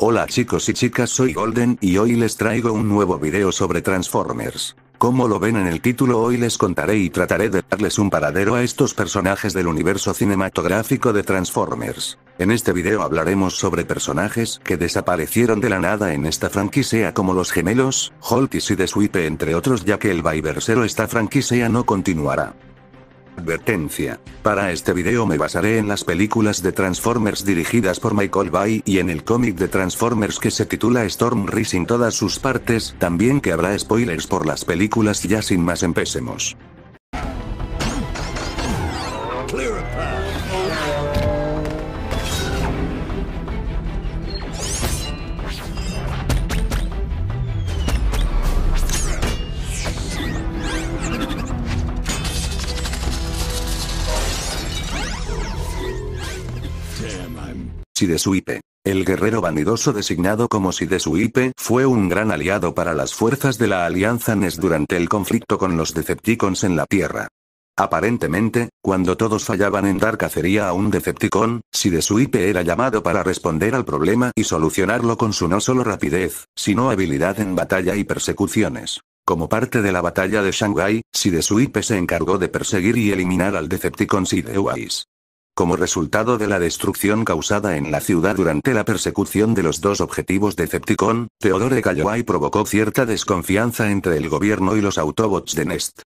Hola chicos y chicas soy Golden y hoy les traigo un nuevo video sobre Transformers. Como lo ven en el título hoy les contaré y trataré de darles un paradero a estos personajes del universo cinematográfico de Transformers. En este video hablaremos sobre personajes que desaparecieron de la nada en esta franquicia como los gemelos, Holt y Sid Sweep entre otros ya que el Viversero esta franquicia no continuará. Advertencia. Para este video me basaré en las películas de Transformers dirigidas por Michael Bay y en el cómic de Transformers que se titula Storm Rising todas sus partes, también que habrá spoilers por las películas ya sin más empecemos. Sidesuipe. El guerrero vanidoso designado como Sidesuipe fue un gran aliado para las fuerzas de la Alianza NES durante el conflicto con los Decepticons en la Tierra. Aparentemente, cuando todos fallaban en dar cacería a un Decepticon, Sidesuipe era llamado para responder al problema y solucionarlo con su no solo rapidez, sino habilidad en batalla y persecuciones. Como parte de la batalla de Shanghai, Sidesuipe se encargó de perseguir y eliminar al Decepticon Sidewise. Como resultado de la destrucción causada en la ciudad durante la persecución de los dos objetivos de Decepticon, Theodore Galloway provocó cierta desconfianza entre el gobierno y los Autobots de Nest.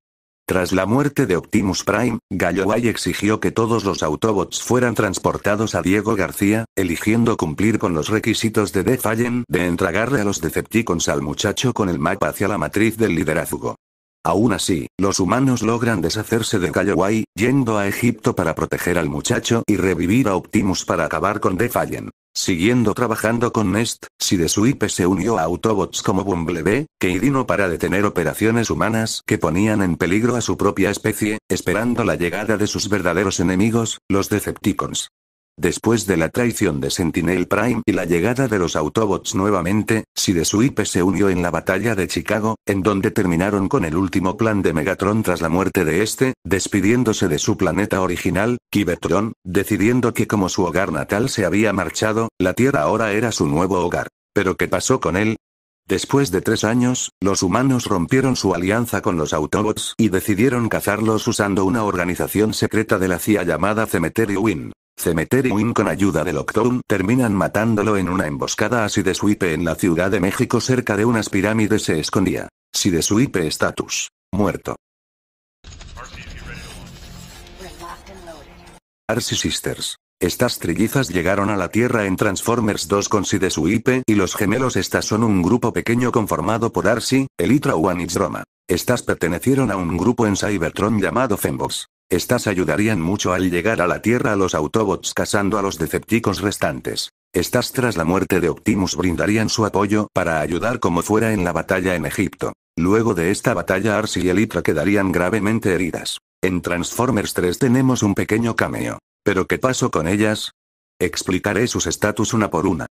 Tras la muerte de Optimus Prime, Galloway exigió que todos los Autobots fueran transportados a Diego García, eligiendo cumplir con los requisitos de Defiant de entregarle a los Decepticons al muchacho con el mapa hacia la matriz del liderazgo. Aún así, los humanos logran deshacerse de Galloway, yendo a Egipto para proteger al muchacho y revivir a Optimus para acabar con Defiant. Siguiendo trabajando con Nest, Sidesuipe se unió a Autobots como Bumblebee, que vino para detener operaciones humanas que ponían en peligro a su propia especie, esperando la llegada de sus verdaderos enemigos, los Decepticons. Después de la traición de Sentinel Prime y la llegada de los Autobots nuevamente, Sidesuipe se unió en la batalla de Chicago, en donde terminaron con el último plan de Megatron tras la muerte de este, despidiéndose de su planeta original, Cybertron, decidiendo que como su hogar natal se había marchado, la Tierra ahora era su nuevo hogar. ¿Pero qué pasó con él? Después de tres años, los humanos rompieron su alianza con los Autobots y decidieron cazarlos usando una organización secreta de la CIA llamada Cemetery Win. Cemetery Win con ayuda de Lockdown terminan matándolo en una emboscada así de Swipe en la Ciudad de México cerca de unas pirámides se escondía. Si de Swipe status. Muerto. Arcy Sisters. Estas trillizas llegaron a la Tierra en Transformers 2 con Sidesuipe y los gemelos estas son un grupo pequeño conformado por Arcy, Elytra One y Droma. Estas pertenecieron a un grupo en Cybertron llamado Fembox. Estas ayudarían mucho al llegar a la Tierra a los Autobots cazando a los Decepticons restantes. Estas tras la muerte de Optimus brindarían su apoyo para ayudar como fuera en la batalla en Egipto. Luego de esta batalla Arsi y Elytra quedarían gravemente heridas. En Transformers 3 tenemos un pequeño cameo. ¿Pero qué pasó con ellas? Explicaré sus estatus una por una.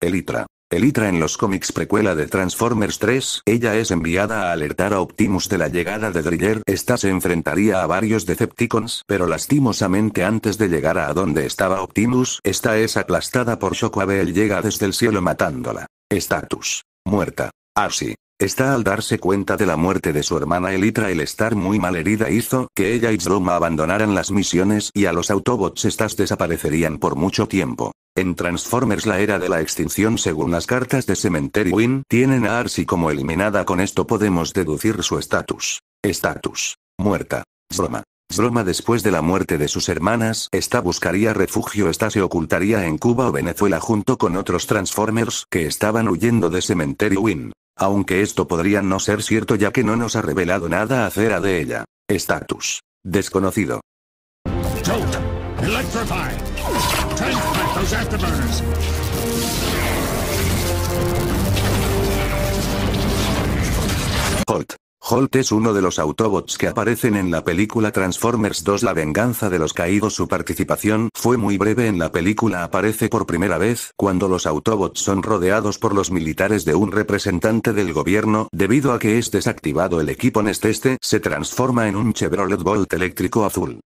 Elytra. Elytra en los cómics precuela de Transformers 3, ella es enviada a alertar a Optimus de la llegada de Driller. Esta se enfrentaría a varios Decepticons, pero lastimosamente antes de llegar a donde estaba Optimus, esta es aplastada por Shockwave. Llega desde el cielo matándola. Status. Muerta. Arsi. Está al darse cuenta de la muerte de su hermana Elytra el estar muy mal herida hizo que ella y Droma abandonaran las misiones y a los Autobots estas desaparecerían por mucho tiempo. En Transformers la era de la extinción según las cartas de Cemetery Win tienen a Arsi como eliminada con esto podemos deducir su estatus. Estatus. Muerta. Zroma. Zroma después de la muerte de sus hermanas, esta buscaría refugio, esta se ocultaría en Cuba o Venezuela junto con otros Transformers que estaban huyendo de Cemetery Win. Aunque esto podría no ser cierto ya que no nos ha revelado nada acerca de ella. Estatus. Desconocido. Holt. Holt es uno de los Autobots que aparecen en la película Transformers 2 La venganza de los caídos. Su participación fue muy breve en la película. Aparece por primera vez cuando los Autobots son rodeados por los militares de un representante del gobierno. Debido a que es desactivado el equipo Nest este se transforma en un Chevrolet Bolt eléctrico azul.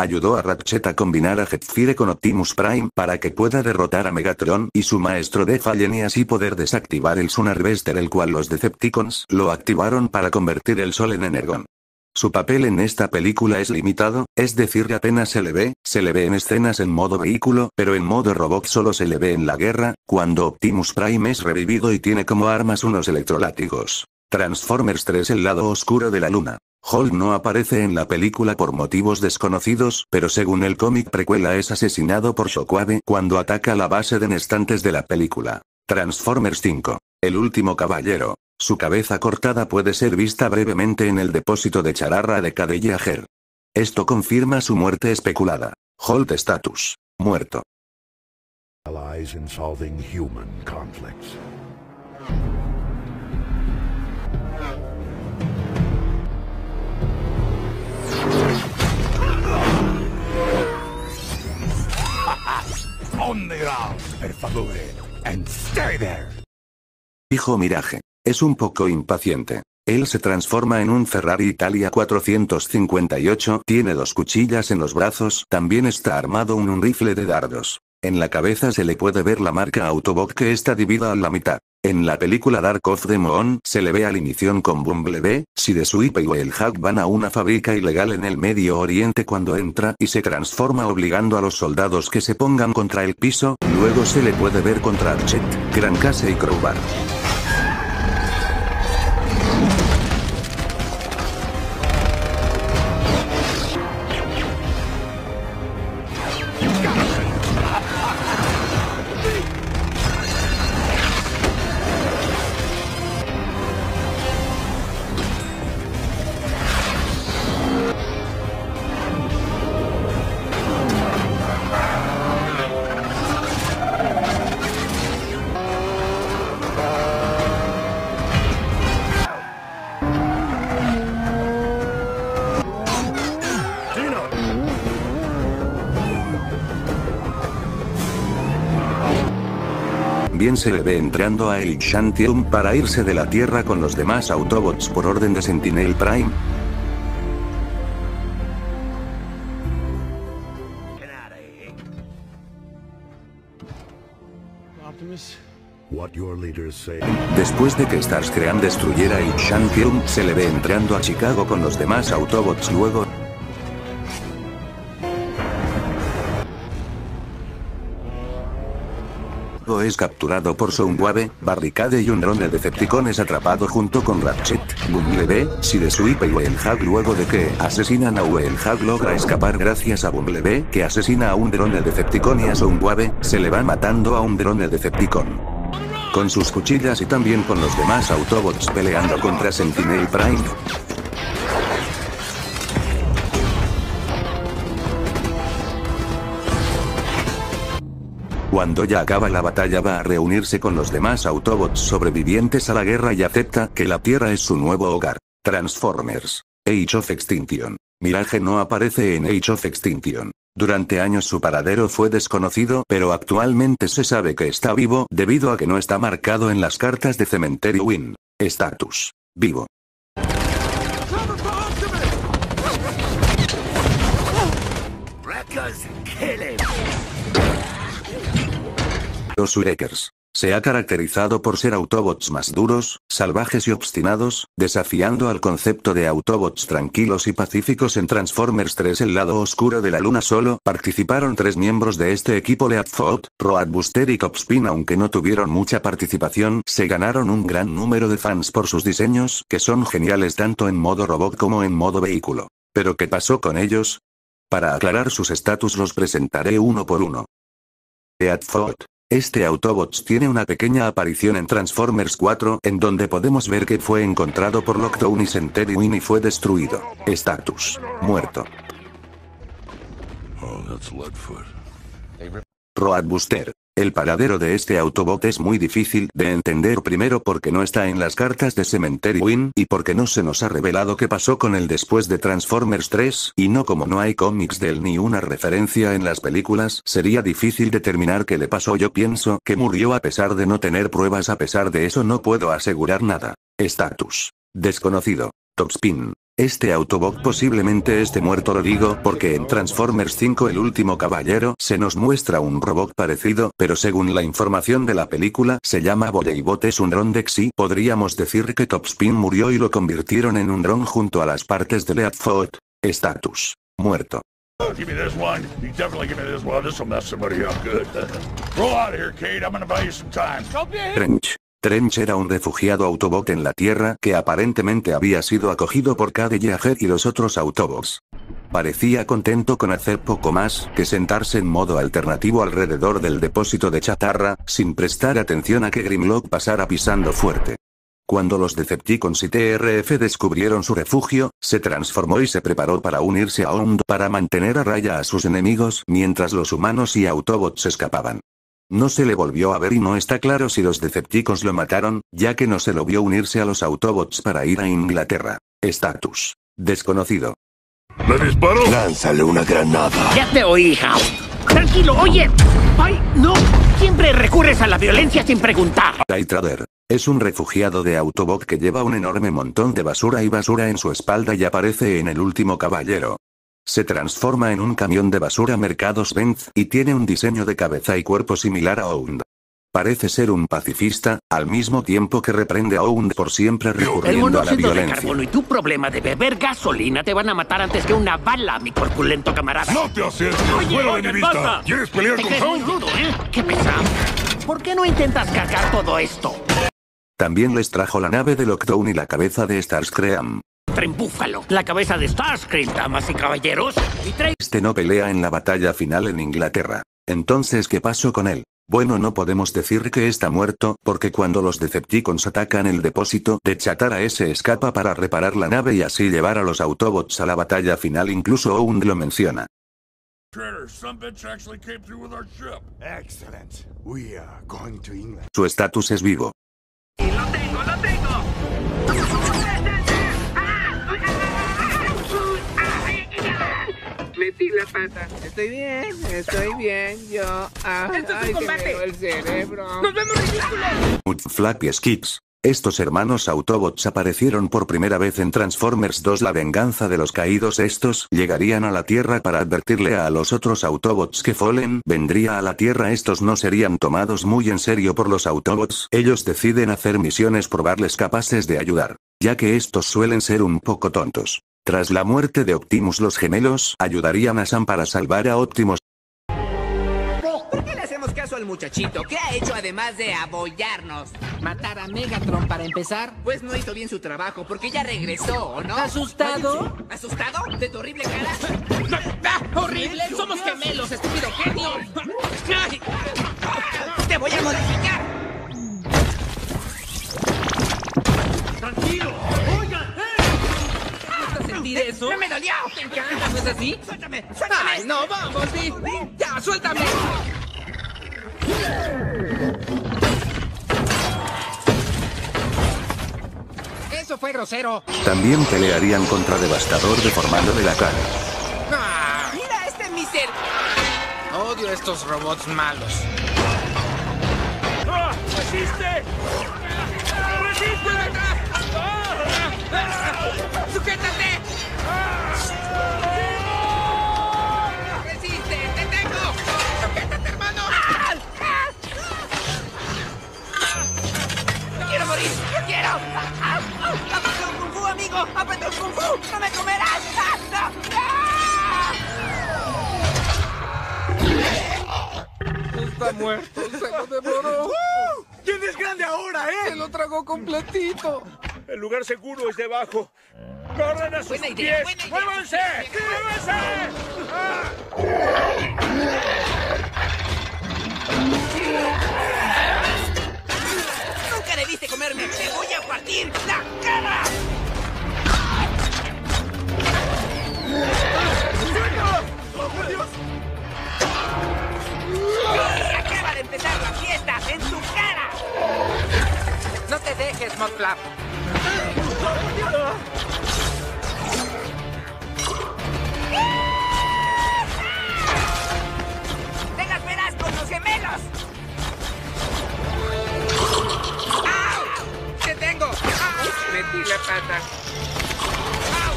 Ayudó a Ratchet a combinar a Jetfire con Optimus Prime para que pueda derrotar a Megatron y su maestro de Fallen y así poder desactivar el Sun Harvester el cual los Decepticons lo activaron para convertir el Sol en Energon. Su papel en esta película es limitado, es decir apenas se le ve, se le ve en escenas en modo vehículo, pero en modo robot solo se le ve en la guerra, cuando Optimus Prime es revivido y tiene como armas unos electrolátigos. Transformers 3 El lado oscuro de la luna. Hulk no aparece en la película por motivos desconocidos, pero según el cómic precuela es asesinado por Shockwave cuando ataca la base de Nestantes de la película. Transformers 5. El último caballero. Su cabeza cortada puede ser vista brevemente en el depósito de chararra de Cadellager. Esto confirma su muerte especulada. Holt status. Muerto. On the ground, per favore, and stay there. Hijo Mirage. Es un poco impaciente. Él se transforma en un Ferrari Italia 458, tiene dos cuchillas en los brazos, también está armado en un rifle de dardos. En la cabeza se le puede ver la marca Autobot que está dividida a la mitad. En la película Dark of the Moon se le ve a inición con Bumblebee, si de Sweep y Whalehack van a una fábrica ilegal en el Medio Oriente cuando entra y se transforma obligando a los soldados que se pongan contra el piso, luego se le puede ver contra Archet, Gran Case y Crowbar. Bien se le ve entrando a El Shantium para irse de la Tierra con los demás Autobots por orden de Sentinel Prime. Después de que Starscream destruyera El Shantium, se le ve entrando a Chicago con los demás Autobots luego. Es capturado por Soundwave, Barricade y un dron de Decepticon es atrapado junto con Ratchet, Bumblebee, Sideswipe y Whalehack luego de que asesinan a Whalehack logra escapar gracias a Bumblebee que asesina a un dron de Decepticon y a Soundwave, se le va matando a un dron de Decepticon. Con sus cuchillas y también con los demás Autobots peleando contra Sentinel Prime. Cuando ya acaba la batalla va a reunirse con los demás Autobots sobrevivientes a la guerra y acepta que la Tierra es su nuevo hogar. Transformers. Age of Extinction. Mirage no aparece en Age of Extinction. Durante años su paradero fue desconocido, pero actualmente se sabe que está vivo debido a que no está marcado en las cartas de Cementerio Win. Status. Vivo. Los Wreckers. Se ha caracterizado por ser Autobots más duros, salvajes y obstinados, desafiando al concepto de Autobots tranquilos y pacíficos en Transformers 3 El lado oscuro de la luna solo participaron tres miembros de este equipo Leadfoot, Road Buster y Copspin aunque no tuvieron mucha participación, se ganaron un gran número de fans por sus diseños, que son geniales tanto en modo robot como en modo vehículo. ¿Pero qué pasó con ellos? Para aclarar sus estatus los presentaré uno por uno. Leadfoot. Este Autobots tiene una pequeña aparición en Transformers 4, en donde podemos ver que fue encontrado por Lockdown y Centurion y fue destruido. Status. Muerto. Oh, that's. El paradero de este Autobot es muy difícil de entender primero porque no está en las cartas de Cemetery Win y porque no se nos ha revelado qué pasó con él después de Transformers 3 y no como no hay cómics de él ni una referencia en las películas sería difícil determinar qué le pasó yo pienso que murió a pesar de no tener pruebas a pesar de eso no puedo asegurar nada. Status. Desconocido. Topspin. Este Autobot posiblemente esté muerto lo digo porque en Transformers 5 El último caballero se nos muestra un robot parecido, pero según la información de la película se llama Boleybot es un Rondex y podríamos decir que Topspin murió y lo convirtieron en un Ron junto a las partes de Leadfoot. Status. Muerto. Give me this one. You definitely give me this one. This will mess somebody up good. Roll out of here, Kate. I'm gonna buy you some time. Trench. Trench era un refugiado Autobot en la Tierra que aparentemente había sido acogido por Cade y los otros Autobots. Parecía contento con hacer poco más que sentarse en modo alternativo alrededor del depósito de chatarra, sin prestar atención a que Grimlock pasara pisando fuerte. Cuando los Decepticons y TRF descubrieron su refugio, se transformó y se preparó para unirse a Ound para mantener a raya a sus enemigos mientras los humanos y Autobots escapaban. No se le volvió a ver y no está claro si los Decepticons lo mataron, ya que no se lo vio unirse a los Autobots para ir a Inglaterra. Status. Desconocido. ¿Le disparo? Lánzale una granada. Ya te oí, Hao. Tranquilo, oye. Ay, no. Siempre recurres a la violencia sin preguntar. Trader. Es un refugiado de Autobot que lleva un enorme montón de basura y basura en su espalda y aparece en el último caballero. Se transforma en un camión de basura Mercados Benz y tiene un diseño de cabeza y cuerpo similar a Ound. Parece ser un pacifista, al mismo tiempo que reprende a Ound por siempre recurriendo a la monóxido de violencia. carbono y tu problema de beber gasolina te van a matar antes que una bala, mi corpulento camarada. No te acerques. Fuera de mi vista. ¿Quieres pelear Te con Hound? rudo, ¿eh? Qué pesado. ¿Por qué no intentas cargar todo esto? También les trajo la nave de Lockdown y la cabeza de Starscream. Tren Búfalo, la cabeza de Starscream, damas y caballeros. Y Este no pelea en la batalla final en Inglaterra. Entonces, ¿qué pasó con él? Bueno, no podemos decir que está muerto, porque cuando los Decepticons atacan el depósito de Chatara se escapa para reparar la nave y así llevar a los Autobots a la batalla final, incluso Ound lo menciona. Traitor, some bitch actually came through with our Metí la pata. Estoy bien, estoy bien. Yo. Ah, ¡Esto es ay, combate! el cerebro. ¡Nos vemos ridículos! Flap y Skips. Estos hermanos Autobots aparecieron por primera vez en Transformers 2 La venganza de los caídos estos llegarían a la Tierra para advertirle a los otros Autobots que Fallen vendría a la Tierra estos no serían tomados muy en serio por los Autobots ellos deciden hacer misiones probarles capaces de ayudar, ya que estos suelen ser un poco tontos. Tras la muerte de Optimus los gemelos ayudarían a Sam para salvar a Optimus ¿Por qué le hacemos caso al muchachito? ¿Qué ha hecho además de abollarnos? Matar a Megatron para empezar. Pues no hizo bien su trabajo porque ya regresó, ¿no? ¿Asustado? ¿Asustado? ¿De tu horrible cara? ¡Ah! ¡Horrible! ¡Somos gemelos, estúpido genio! ¡Te voy a modificar! ¿Gusta sentir eso? ¡No me dolió! ¿Te encanta, no es así? ¡Suéltame! ¡Suéltame! ¡Ay, no! ¡Vamos, Vi! ¡Ya, suéltame! Eso fue grosero. también pelearían contra Devastador deformándole la cara. ¡Ah! ¡Mira este miser! Odio estos robots malos. Muerto, se lo devoró. ¿Quién es grande ahora, eh? Se lo tragó completito. El lugar seguro es debajo. ¡Corran a sus Buena idea, pies! buena idea. ¡Muévanse! ¡Muévanse! ¡Nunca debiste comerme! ¡Te voy a partir la cara! ¡Acaba de empezar la fiesta en tu cara. No te dejes, Mudflap. ¡Te las verás con los gemelos! ¡Au! ¡Te tengo! ¡Au! Metí la pata. ¡Au!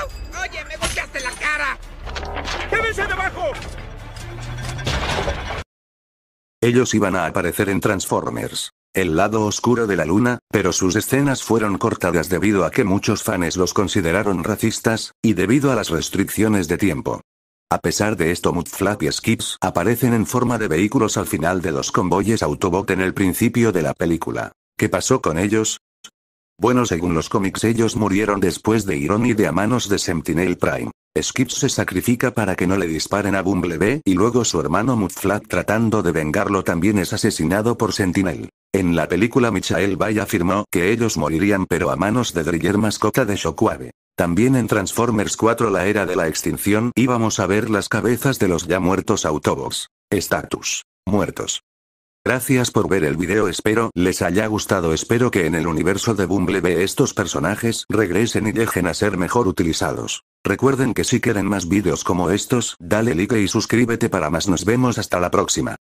¡Au! ¡Oye, me golpeaste la cara! ¡Quédense debajo! Ellos iban a aparecer en Transformers. El lado oscuro de la luna, pero sus escenas fueron cortadas debido a que muchos fans los consideraron racistas, y debido a las restricciones de tiempo. A pesar de esto Mudflap y Skips aparecen en forma de vehículos al final de los convoyes Autobot en el principio de la película. ¿Qué pasó con ellos? Bueno según los cómics ellos murieron después de Ironide a manos de Sentinel Prime. Skips se sacrifica para que no le disparen a Bumblebee y luego su hermano Mudflap tratando de vengarlo también es asesinado por Sentinel. En la película Michael Bay afirmó que ellos morirían pero a manos de Driller mascota de Shockwave. También en Transformers 4 la era de la extinción íbamos a ver las cabezas de los ya muertos Autobots. Status. Muertos. Gracias por ver el video espero les haya gustado espero que en el universo de Bumblebee estos personajes regresen y dejen a ser mejor utilizados. Recuerden que si quieren más vídeos como estos, dale like y suscríbete para más nos vemos hasta la próxima.